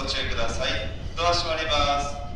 ご注意ください。ドア閉まります。